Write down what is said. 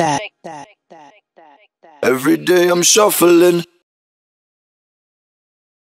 that. Every day I'm shuffling.